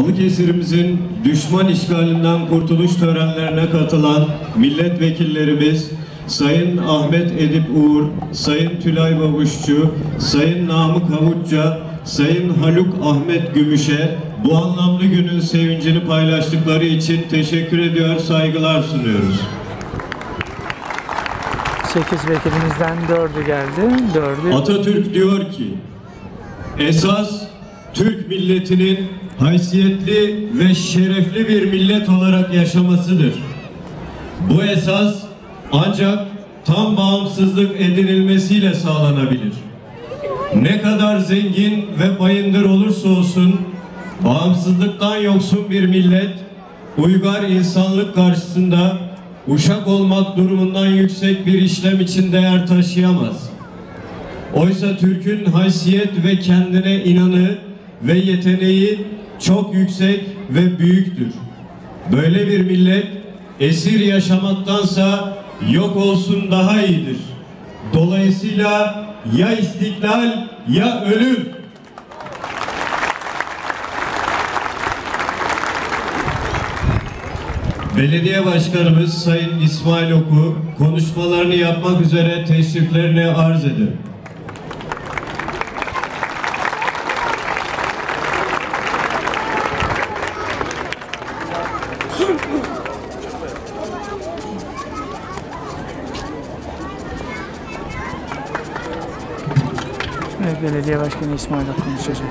Balıkesir'imizin düşman işgalinden kurtuluş törenlerine katılan milletvekillerimiz Sayın Ahmet Edip Uğur, Sayın Tülay Babuşçu, Sayın Namık Havuçça, Sayın Haluk Ahmet Gümüş'e bu anlamlı günün sevincini paylaştıkları için teşekkür ediyor, saygılar sunuyoruz. 8 vekilimizden 4'ü geldi. 4'ü Atatürk diyor ki, esas Türk milletinin haysiyetli ve şerefli bir millet olarak yaşamasıdır. Bu esas ancak tam bağımsızlık edinilmesiyle sağlanabilir. Ne kadar zengin ve bayındır olursa olsun bağımsızlıktan yoksun bir millet uygar insanlık karşısında uşak olmak durumundan yüksek bir işlem için değer taşıyamaz. Oysa Türk'ün haysiyet ve kendine inanı ve yeteneği çok yüksek ve büyüktür. Böyle bir millet esir yaşamaktansa yok olsun daha iyidir. Dolayısıyla ya istiklal ya ölüm. Belediye Başkanımız Sayın İsmail Oku konuşmalarını yapmak üzere teşriflerini arz ederim. Belediye Başkanı İsmail Ak konuşacak.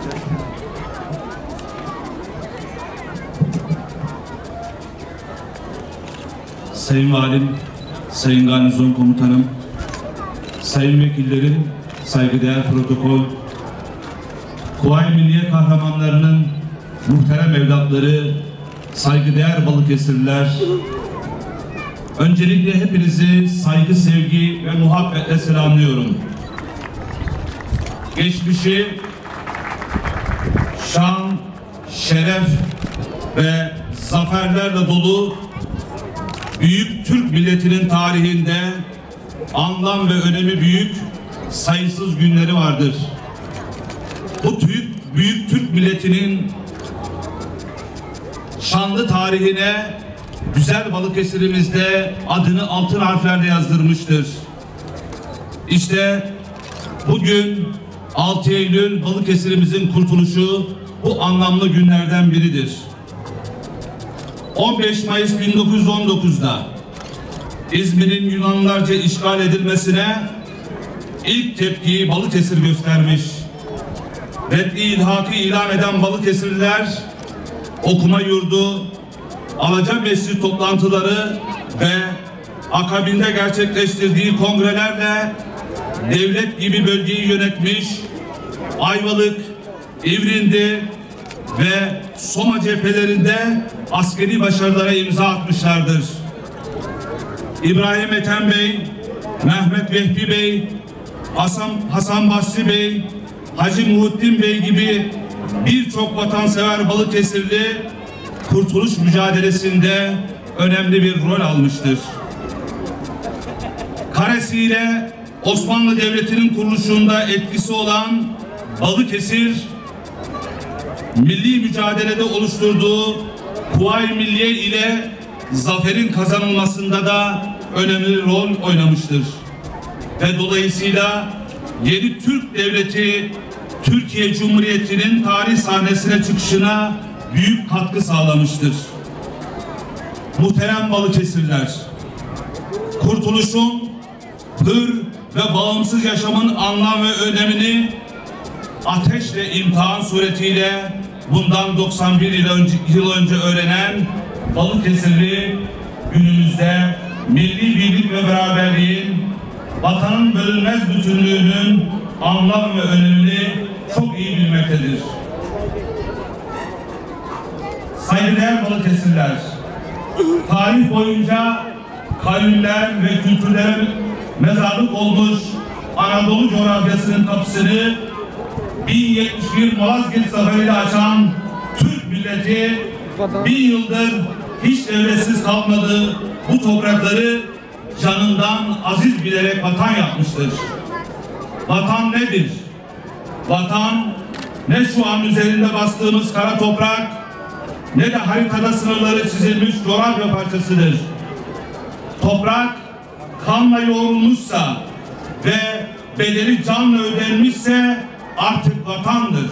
Sayın Valim, Sayın Garnizon Komutanım, Sayın Vekillerim, saygıdeğer protokol, Kuvayi Milliye kahramanlarının muhterem evlatları, saygıdeğer Balıkesirliler, öncelikle hepinizi saygı, sevgi ve muhabbetle selamlıyorum. Geçmişi şan, şeref ve zaferlerle dolu büyük Türk milletinin tarihinde anlam ve önemi büyük sayısız günleri vardır. Bu büyük, büyük Türk milletinin şanlı tarihine güzel Balıkesir'imizde adını altın harflerle yazdırmıştır. İşte bugün 6 Eylül Balıkesir'imizin kurtuluşu bu anlamlı günlerden biridir. 15 Mayıs 1919'da İzmir'in Yunanlılarca işgal edilmesine ilk tepkiyi Balıkesir göstermiş. Reddi ilhakı ilan eden Balıkesirliler okuma yurdu, Alaca Mescid toplantıları ve akabinde gerçekleştirdiği kongrelerle devlet gibi bölgeyi yönetmiş, Ayvalık, İvrindi ve Soma cephelerinde askeri başarılara imza atmışlardır. İbrahim Ethem Bey, Mehmet Vehbi Bey, Hasan, Hasan Basri Bey, Hacı Muhittin Bey gibi birçok vatansever Balıkesirli kurtuluş mücadelesinde önemli bir rol almıştır. Karesiyle Osmanlı Devleti'nin kuruluşunda etkisi olan Balıkesir, milli mücadelede oluşturduğu Kuvayi Milliye ile zaferin kazanılmasında da önemli rol oynamıştır. Ve dolayısıyla yeni Türk Devleti Türkiye Cumhuriyeti'nin tarih sahnesine çıkışına büyük katkı sağlamıştır. Muhterem Balıkesirler, kurtuluşun hır ve bağımsız yaşamın anlam ve önemini ateşle imtihan suretiyle bundan 91 yıl önce, yıl önce öğrenen Balıkesirli günümüzde milli birlik ve beraberliğin vatanın bölünmez bütünlüğünün anlam ve önemini çok iyi bilmektedir. Saygıdeğer Balıkesirliler, tarih boyunca kavimler ve kültürler mezarlık olmuş Anadolu coğrafyasının kapısını 1071 Malazgirt zaferiyle açan Türk milleti bir yıldır hiç devletsiz kalmadı. Bu toprakları canından aziz bilerek vatan yapmıştır. Vatan nedir? Vatan ne şu an üzerinde bastığımız kara toprak ne de haritada sınırları çizilmiş coğrafya parçasıdır. Toprak kanla yoğrulmuşsa ve bedeli canla ödenmişse artık vatandır.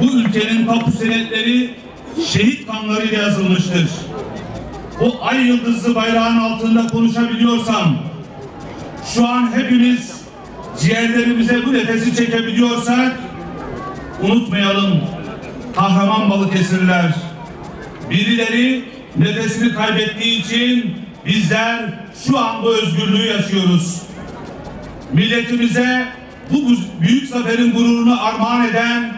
Bu ülkenin tapu senetleri şehit kanlarıyla yazılmıştır. Bu ay yıldızlı bayrağın altında konuşabiliyorsam, şu an hepimiz ciğerlerimize bu nefesi çekebiliyorsak, unutmayalım kahraman Balıkesirliler. Birileri nefesini kaybettiği için bizler şu an bu özgürlüğü yaşıyoruz. Milletimize bu büyük zaferin gururunu armağan eden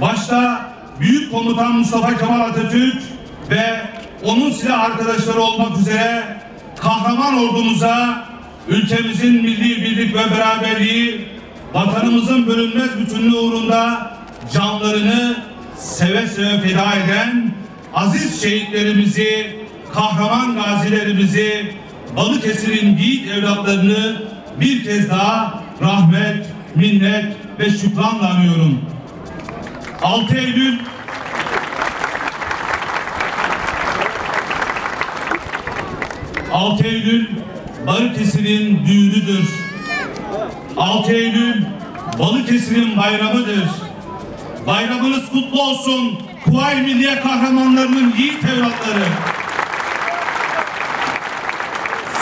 başta Büyük Komutan Mustafa Kemal Atatürk ve onun silah arkadaşları olmak üzere kahraman ordumuza ülkemizin milli birlik ve beraberliği vatanımızın bölünmez bütünlüğü uğrunda canlarını seve seve feda eden aziz şehitlerimizi, kahraman gazilerimizi, Balıkesir'in yiğit evlatlarını bir kez daha rahmet, minnet ve şükranla anıyorum. 6 Eylül 6 Eylül Balıkesir'in düğünüdür. 6 Eylül Balıkesir'in bayramıdır. Bayramınız kutlu olsun. Kuvayi Milliye kahramanlarının yiğit evlatları.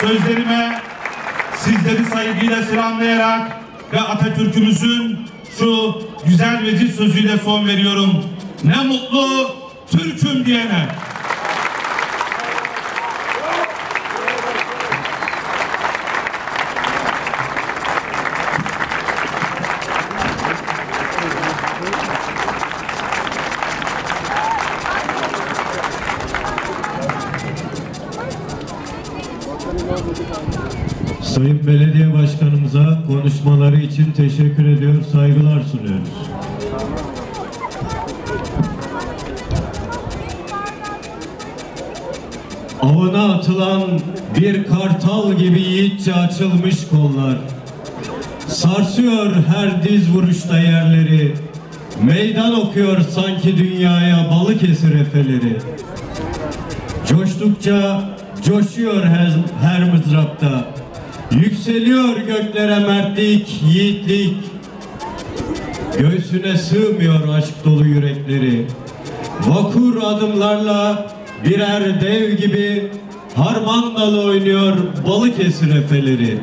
Sözlerime sizleri saygıyla selamlayarak ve Atatürk'ümüzün şu güzel veciz sözüyle son veriyorum. Ne mutlu Türk'üm diyene. Sayın Belediye Başkanımıza konuşmaları için teşekkür ediyor, saygılar sunuyoruz. Avına atılan bir kartal gibi yiğitçe açılmış kollar. Sarsıyor her diz vuruşta yerleri. Meydan okuyor sanki dünyaya Balıkesir efeleri. Coştukça coşuyor her, her mızrapta. Yükseliyor göklere mertlik, yiğitlik. Göğsüne sığmıyor aşk dolu yürekleri. Vakur adımlarla birer dev gibi harman dalı oynuyor Balıkesir efeleri.